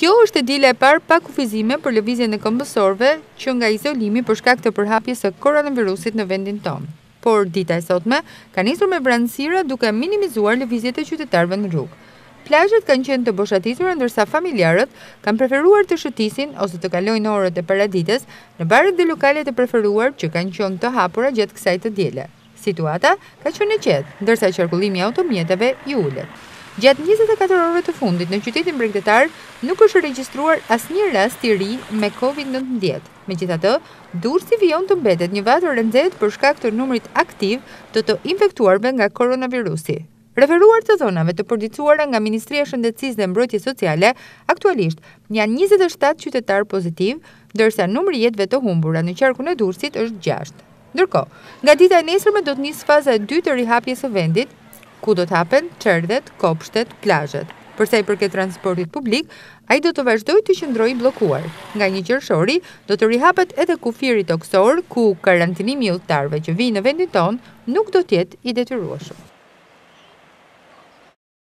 Kjo është e diela e parë pa kufizime për lëvizjen e këmbësorëve që nga izolimi për shkak të përhapjes së koronavirusit në vendin tonë. Por dita e sotme ka nisur me vranësira duke minimizuar lëvizjet e qytetarëve në rrugë. Plazhet kanë qenë të boshatisura ndërsa familjarët kanë preferuar të shëtisin ose të kalojnë orët e paradites në baret dhe lokalet e preferuar që kanë qenë të hapura gjatë kësaj të diele. Situata ka qenë e qetë, ndërsa qarkullimi i automjeteve i ulët. Gjatë njëzet e katër orëve të fundit në qytetin bregdetar nuk është regjistruar asnjë rast i ri me Covid nëntëmbëdhjetë. Megjithatë, Durrësi vijon të mbetet një vatër e nxehtë për shkak të numrit aktiv të të infektuarve nga koronavirusi. Referuar të dhënave të përditësuara nga Ministria e Shëndetësisë dhe Mbrojtjes Sociale, aktualisht janë njëzet e shtatë qytetarë pozitivë, ndërsa numri i jetëve të humbura në qarkun e Durrësit është gjashtë. Ndërkohë, nga dita e nesërme do të nisë faza e dytë e rihapjes së vendit, ku do të hapen çerdhet, kopshtet, plazhet. Për sa i përket transportit publik, ai do të vazhdojë të qëndrojë i bllokuar. Nga një qershori, do të rihapet edhe kufiri tokësor, ku karantinimi i udhëtarëve që vijnë në vendin tonë nuk do të jetë i detyrueshëm.